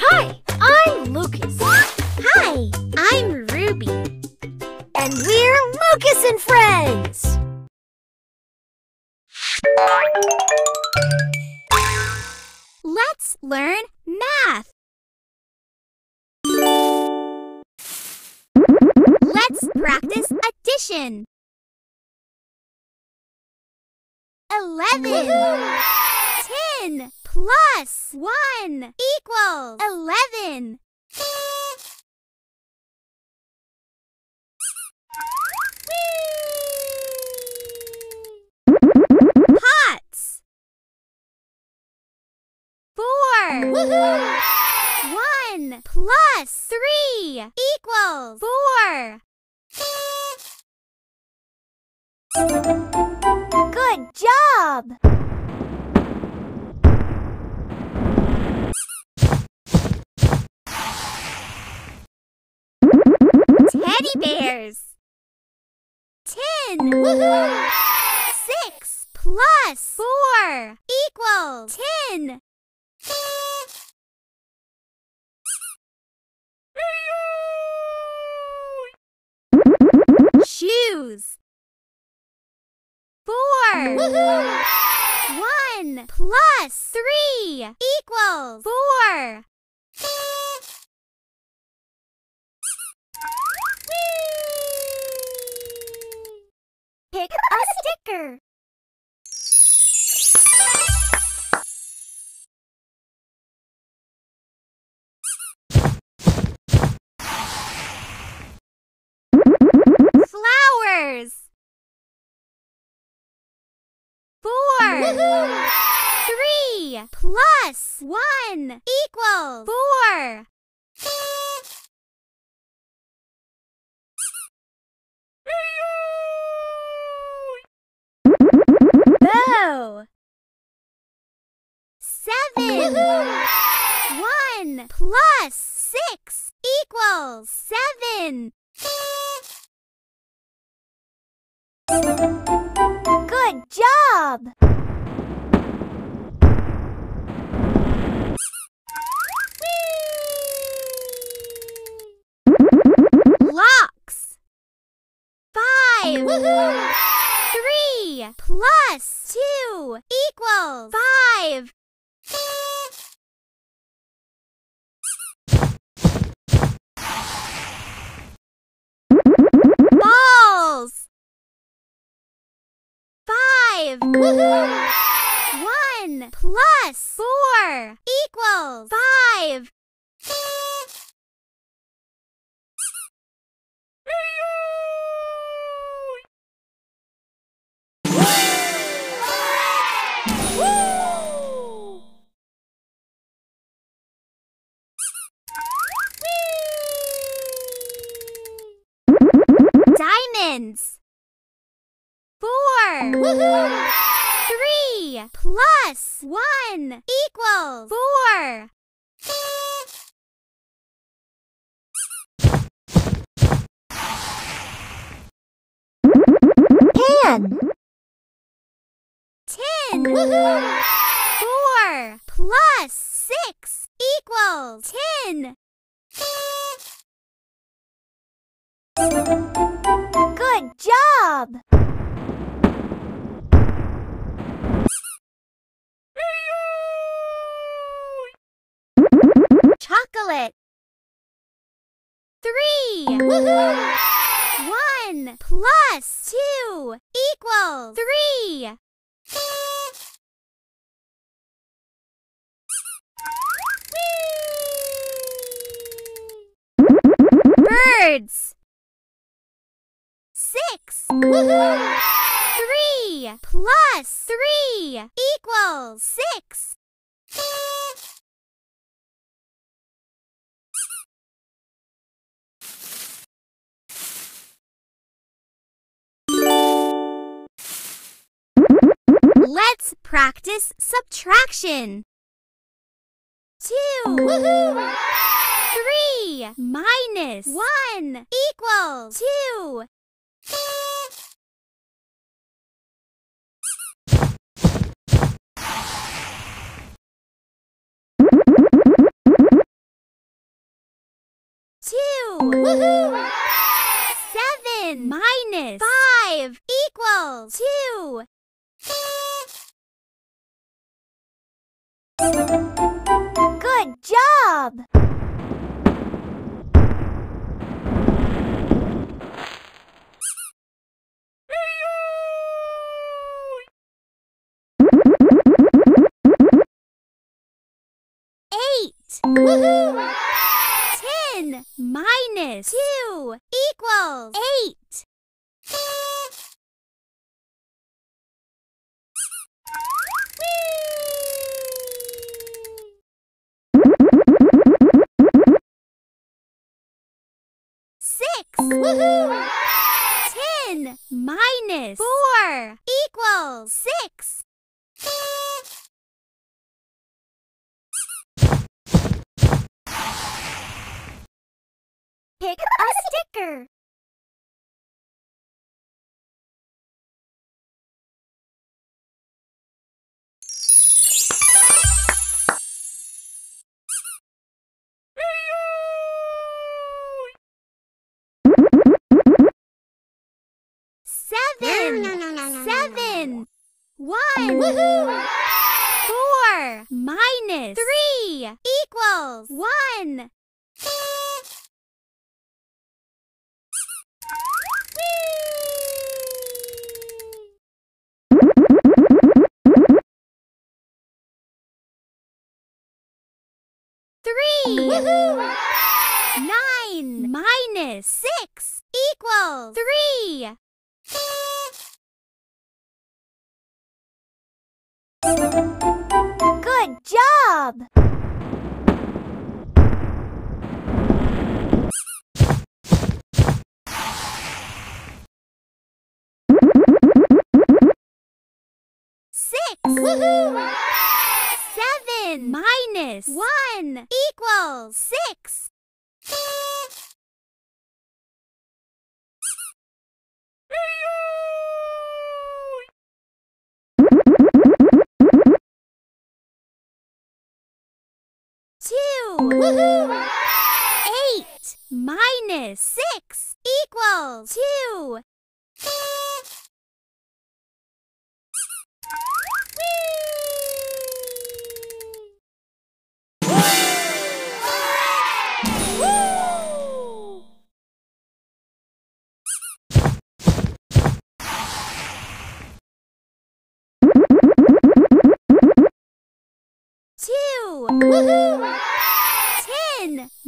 Hi, I'm Lucas. Hi, I'm Ruby. And we're Lucas and Friends. Let's learn math. Let's practice addition. Eleven. Ten plus one equals eleven. Pots. Four. One plus three equals four. Good job. Teddy mm-hmm. bears. Ten. Six plus four equals ten. Shoes. Four. One plus three equals four. Pick a sticker. Flowers. Four. Three plus one equals four. Seven. One plus six equals seven. Good job. Locks. Five. Plus two equals five. Balls. Five. One plus four equals five. Three plus one equals four. Pan. Ten. Four plus six equals ten. Good job. Three. One plus two equals three. Birds. Six. Three plus three equals six. Let's practice subtraction. Two. Three minus one equals two. Woohoo! Seven minus five equals two. Good job! Eight. Woohoo! Ten minus two equals eight. Six. Woohoo! Seven. Seven. One. Woohoo! Four minus three equals one. Three. Woohoo! Nine minus six equals three. Job! Six. Woohoo! Seven minus one equals six. Two. Woohoo! Eight minus six equals two. Woo! Two. Woohoo!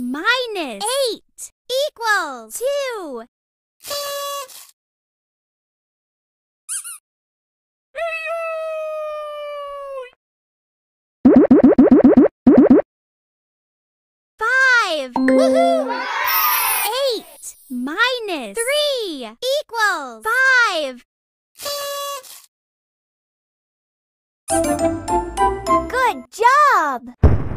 Minus eight equals two. Five. Woohoo! Eight minus three equals five. Good job!